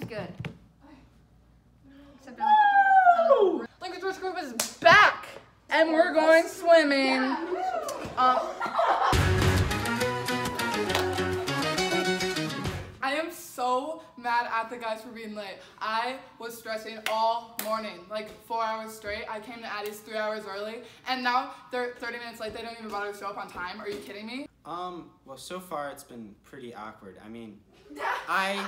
was good. Except I like, Language Arts Group is back, and we're going swimming. Um, I am so mad at the guys for being late. I was stressing all morning, like four hours straight. I came to Addie's three hours early, and now they're 30 minutes late. They don't even bother to show up on time. Are you kidding me? Um, well, so far it's been pretty awkward. I mean, I,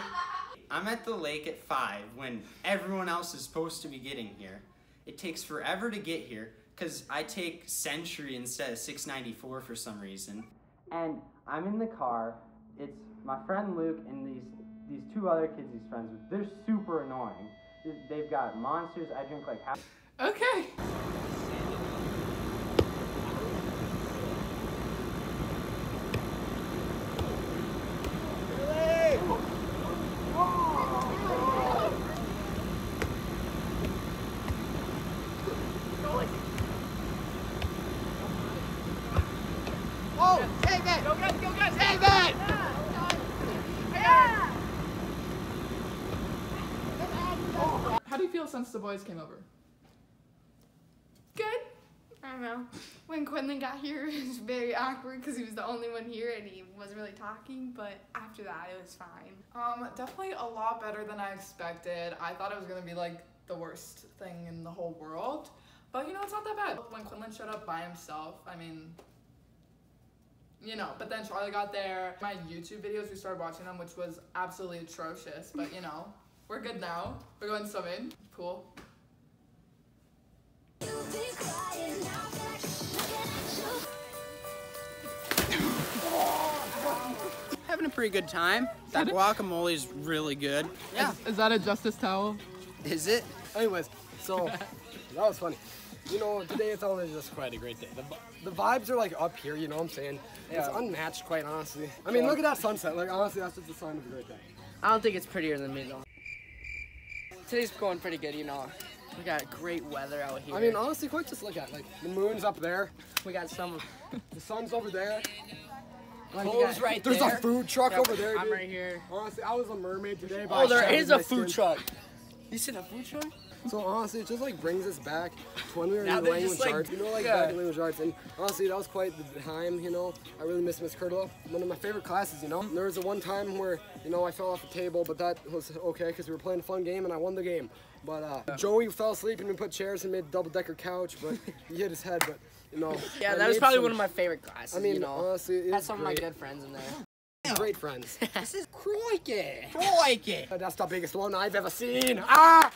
I'm at the lake at 5 when everyone else is supposed to be getting here. It takes forever to get here because I take Century instead of 694 for some reason. And I'm in the car. It's my friend Luke and these these two other kids he's friends with. They're super annoying. They've got monsters. I drink like half. Okay. How do you feel since the boys came over? Good. I don't know. When Quinlan got here, it was very awkward because he was the only one here and he wasn't really talking. But after that, it was fine. Um, definitely a lot better than I expected. I thought it was gonna be like the worst thing in the whole world. But you know, it's not that bad. When Quinlan showed up by himself, I mean, you know, but then Charlie got there. My YouTube videos, we started watching them, which was absolutely atrocious. But you know, we're good now. We're going swimming. Cool. Having a pretty good time. That guacamole is really good. Yeah. Is, is that a justice towel? Is it? Anyways, so that was funny. You know, today it's only just quite a great day. The, the vibes are like up here, you know what I'm saying? Yeah. It's unmatched, quite honestly. I mean, look at that sunset. Like, honestly, that's just a sign of a great day. I don't think it's prettier than me though. Today's going pretty good, you know. We got great weather out here. I mean, honestly, quite just look at it. Like, the moon's up there, we got some. the sun's over there. Like, Cole's right There's there. a food truck Yeah, over there, I'm dude. right here. Honestly, I was a mermaid today. Oh, there is a food skin. truck. You said a food truck? So honestly, it just like brings us back to when we were Now in they're language just, like, arts. You know, like yeah. back in language arts, and honestly, that was quite the time. You know, I really miss Miss Curtlow. One of my favorite classes. You know, there was a one time where you know I fell off the table, but that was okay because we were playing a fun game and I won the game. But uh, Joey fell asleep and we put chairs and made a double decker couch, but he hit his head. But you know, Yeah, I that was probably some- one of my favorite classes. I mean, you know, honestly, it had some great. of my good friends in there. Great friends. this is crikey. Crikey! That's the biggest one I've ever seen. Ah!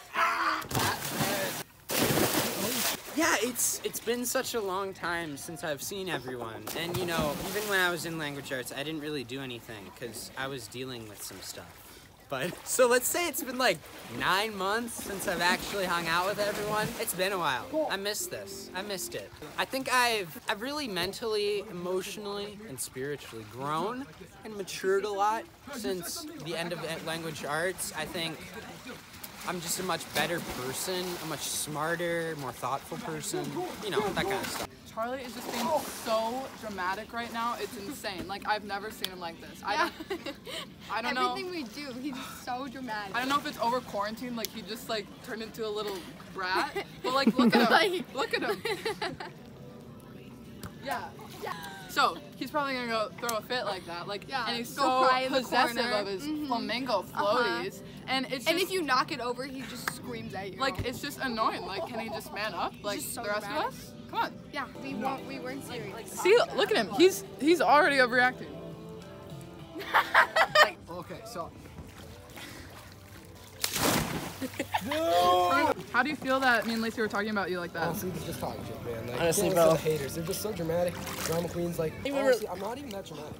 Yeah, it's it's been such a long time since I've seen everyone, and you know, even when I was in language arts, I didn't really do anything because I was dealing with some stuff. But so let's say it's been like nine months since I've actually hung out with everyone. It's been a while. I missed this. I missed it. I think I've I've really mentally, emotionally, and spiritually grown and matured a lot since the end of language arts. I think I'm just a much better person, a much smarter, more thoughtful person, you know, that kind of stuff. Charlie is just being so dramatic right now. It's insane. Like I've never seen him like this. I don't, I don't know. Everything we do, he's so dramatic. I don't know if it's over quarantine, like he just like turned into a little brat. But like look at him. Like- look at him. Yeah. Yeah. So he's probably gonna go throw a fit like that. Like Yeah, and he's so cry in the possessive of his Mhm. flamingo Uh-huh. floaties. And it's just And if you knock it over, he just screams at you. like it's just annoying. Like can he just man up? Like so the rest dramatic. of us? Come on. yeah, we won't. We weren't serious. See look at him. He's he's already overreacting. Okay, so How do you feel that me and Lacey were talking about you like that? honestly, he's just talking shit, man. Like, Honestly, can't bro. listen to haters. They're just so dramatic. Drama queens, like Even honestly, I'm not even that dramatic.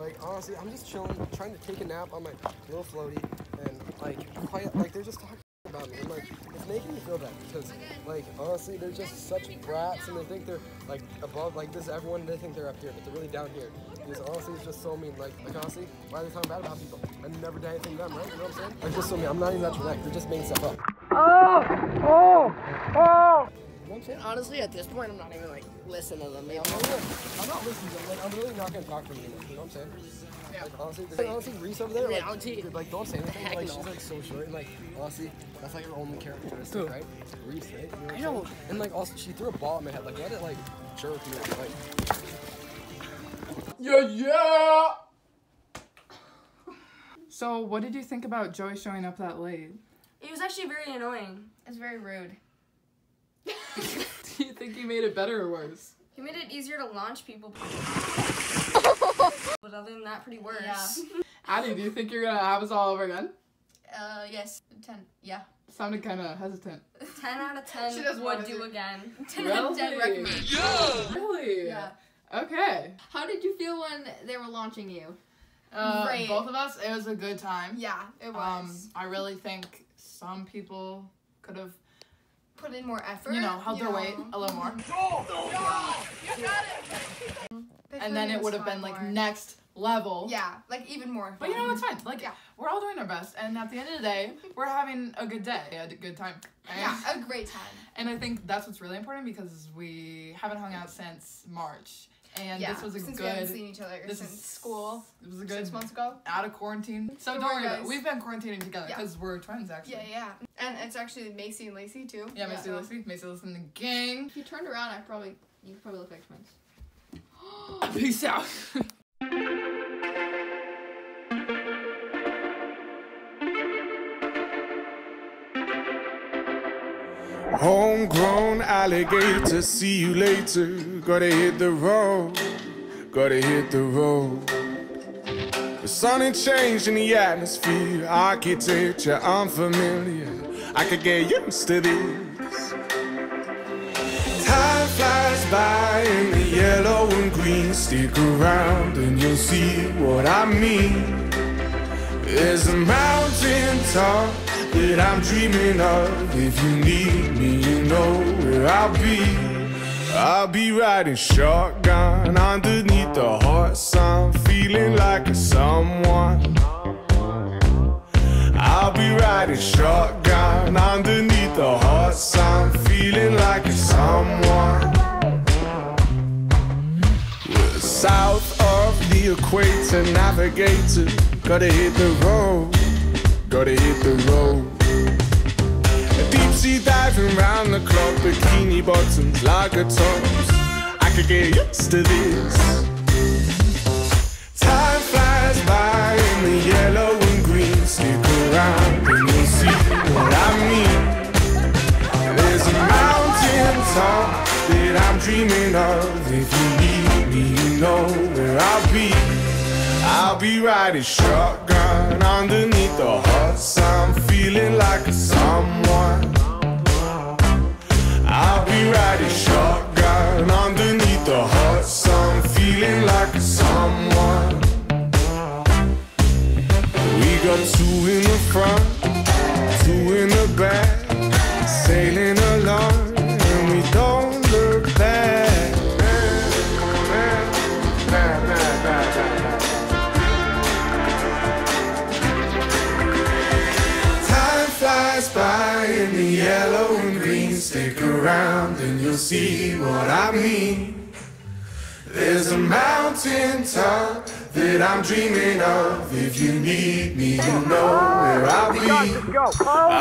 Like honestly, I'm just chilling, trying to take a nap on my little floaty, and like quiet. Like they're just talking about me, and like it's making me feel bad because like honestly, they're just such brats, and they think they're like above. Like this, everyone they think they're up here, but they're really down here. Because honestly, it's just so mean. Like, like honestly, why are they talking bad about people? I never did anything to them, right? You know what I'm saying? Like, just so mean. I'm not even that dramatic. They're just making stuff up. Oh! Oh! Oh! What Honestly, at this point, I'm not even like listening to them. I'm not, I'm not listening to them. Like, I'm really not gonna talk to them anymore. You know what I'm saying? Like, honestly, like, honestly, Reese over there, like, Reality. like, don't say anything. Heck Like, no. she's like so short, and like, honestly, that's like her only characteristic, Who? right? Reese, right? You know I know. And like, also, she threw a ball at my head. Like, let it like jerk me. Like, Yeah, yeah. So, what did you think about Joey showing up that late? It was actually very annoying. It's very rude. Do you think he made it better or worse? He made it easier to launch people. but other than that, pretty worse. Yeah. Addie, do you think you're gonna have us all over again? Uh, yes, ten. Yeah. Sounded kind of hesitant. 10 out of 10 She doesn't would wanna do do- again. Ten out of ten Really? recommend. Really? Yeah. Okay. How did you feel when they were launching you? Uh, Great. Both of us, it was a good time. Yeah, it was. Um, was. I really think some people could have, Put in more effort. you know, held their weight a little more, They and then could've it would have been inspired like more. next level. Yeah, like even more. But you know, fun. it's fine. Like, Yeah. we're all doing our best, and at the end of the day, we're having a good day, a good time. And, Yeah, a great time. and I think that's what's really important because we haven't hung out since March, and yeah, this was a since we haven't good. seen each other this since is- school It was a good six months ago. out of quarantine. So Don't don't worry, worry about it. We've been quarantining together Yeah. because we're twins, actually. Yeah, yeah, and it's actually Macey and Lacey too. Yeah, Macey, So- Lacey, Macey, listen the gang. If you turned around, I probably you probably look like twins. Peace out. Homegrown alligator, see you later. Gotta hit the road, gotta hit the road. The sun ain't changed in the atmosphere, architecture unfamiliar. I could get used to this. Time flies by in the yellow and green. Stick around and you'll see what I mean. There's a mountain top that I'm dreaming of. If you need me, you know where I'll be. I'll be riding shotgun underneath the hot sun, feeling like a someone. I'll be riding shotgun underneath the hot sun, feeling like a someone. We're south of the equator, navigator. Gotta hit the road, gotta hit the road. Deep sea diving round the clock, bikini bottoms, lager tops. I could get used to this. Time flies by in the yellow and green. Stick around and you'll see what I mean. There's a mountain top that I'm dreaming of. If you need me, you know where I'll be. I'll be riding shotgun underneath the hot sun, feeling like a someone. I'll be riding shotgun underneath the hot sun, feeling like a someone. We got two in the front, two in the back, sailing in the yellow and green. Stick around and you'll see what I mean. There's a mountain top that I'm dreaming of. If you need me, you know where I'll be.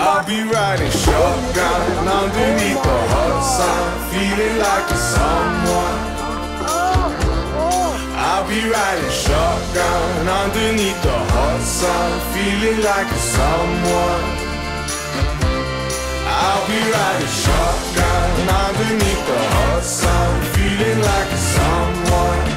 I'll be riding shotgun underneath the hot sun, feeling like a someone. I'll be riding shotgun underneath the hot sun, feeling like a someone. I'll be riding shotgun underneath the hot sun, feeling like someone.